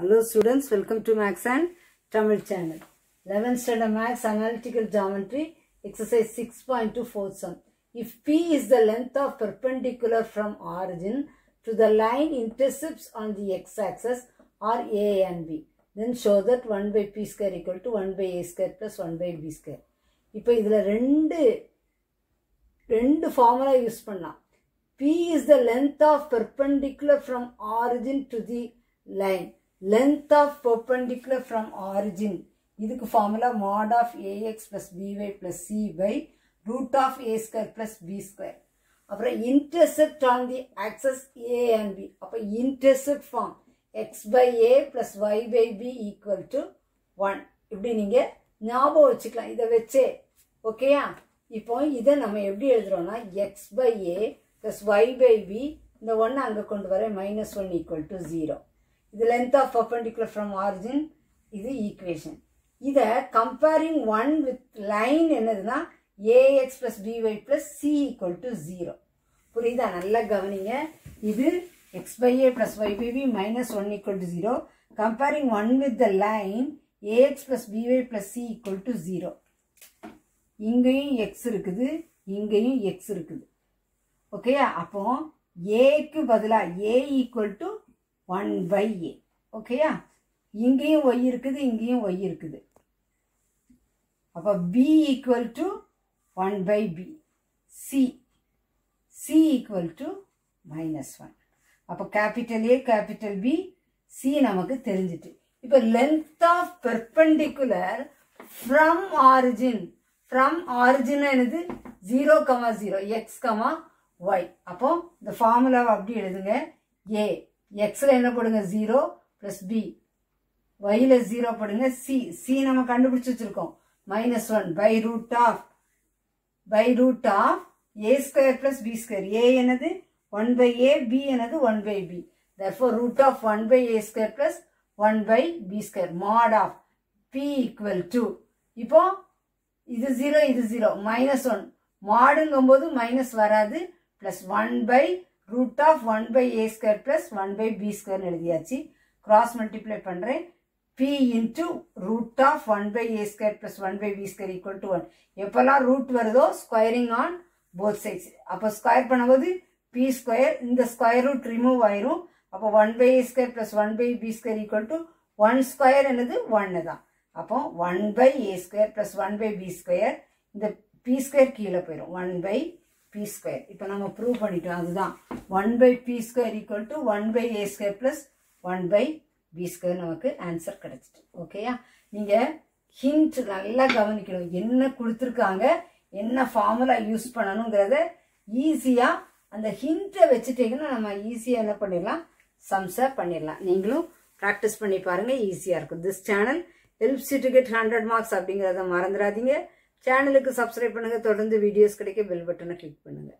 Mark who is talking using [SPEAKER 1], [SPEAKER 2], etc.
[SPEAKER 1] Hello students, welcome to Max and Tamil channel. 11th standard Max Analytical Geometry, exercise 6.24 sum. If P is the length of perpendicular from origin to the line intercepts on the x-axis are A and B, then show that 1 by P square equal to 1 by A square plus 1 by B square. இப்போ இதில் ரெண்டு ரெண்டு formula use பண்ணலாம் P is the length of perpendicular from origin to the line. Length of perpendicular from origin. இதுக்கு formula mod of ax plus by plus c by root of a square plus b square. அப்புறம் intercept on the axis a and b. அப்போ intercept form x by a plus y by b equal to 1. இப்படி நீங்க ஞாபகம் வச்சுக்கலாம் இதை வச்சே ஓகேயா இப்போ இதை நம்ம எப்படி எழுதுறோம்னா x by a plus y by b இந்த ஒன்று அங்கே கொண்டு வர minus one equal to zero இது length of perpendicular from origin இது ஈக்குவேஷன் இதை கம்பேரிங் ஒன் வித் லைன் என்னதுன்னா a x plus b y plus c equal to zero புரியுதா? நல்லா கவனிங்க. இது x by a plus y by b minus one equal to zero comparing one with the line a x plus b y plus c equal to zero இங்கேயும் X இருக்குது இங்கேயும் X இருக்குது. ஓகேயா அப்போ ஏக்கு பதிலாக a equal to one by a ஓகேயா இங்கேயும் ஒய் இருக்குது இங்கேயும் ஒய் இருக்குது. அப்போ b equal to one by b c c equal to minus one அப்போ capital a capital b c நமக்கு தெரிஞ்சிட்டு. இப்போ length of perpendicular from origin from origin என்னது? Zero comma zero x comma y அப்போ இந்த ஃபார்முலாவை அப்படி எழுதுங்க. ஏ எக்ஸில் என்ன போடுங்க? ஜீரோ ப்ளஸ் பி ஒயில் ஜீரோ போடுங்க சி சி நம்ம கண்டுபிடிச்சி வச்சுருக்கோம். Minus one by root of by root of a square plus b square a என்னது? ஒன் பை ஏ பி என்னது? One by b therefore root of one by a square plus one by b square mod of b equal to இப்போ இது zero இது zero minus one மாடுங்கும் போது minus வராது. Plus one by root of one by a square plus one by b ஸ்கொயர்னு எழுதியாச்சு. Cross multiply பண்ணுறேன் b into root of one by a square plus one by b square equal to one எப்போல்லாம் root வருதோ squaring on both sides அப்போ square பண்ணும்போது b square இந்த square root remove ஆயிரும். அப்போ one by a square plus one by b square equal to one square என்னது? ஒன்னு தான். அப்போ one by a square plus one by b square இந்த பி ஸ்கொயர் கீழே போயிடும் ஒன் பை பி ஸ்கொயர் இப்போ நம்ம ப்ரூவ் பண்ணிட்டோம். அதுதான். One by b square equal to one by a square plus one by b square நமக்கு answer கிடச்சிட்டு. ஓகேயா நீங்கள் ஹிண்ட் நல்லா கவனிக்கணும். என்ன கொடுத்துருக்காங்க? என்ன ஃபார்முலா யூஸ் பண்ணணுங்கிறத ஈஸியாக அந்த ஹிண்ட்டை வச்சுட்டிங்கன்னா நம்ம ஈஸியாக என்ன பண்ணிடலாம்? சம்ஸை பண்ணிடலாம். நீங்களும் ப்ராக்டிஸ் பண்ணி பாருங்கள் ஈஸியாக இருக்கும். This channel helps to get hundred marks அப்படிங்கிறத மறந்துடாதீங்க. சேனலுக்கு சப்ஸ்கிரைப் பண்ணுங்கள் தொடர்ந்து வீடியோஸ் கிடைக்க பெல் பட்டனை கிளிக் பண்ணுங்கள்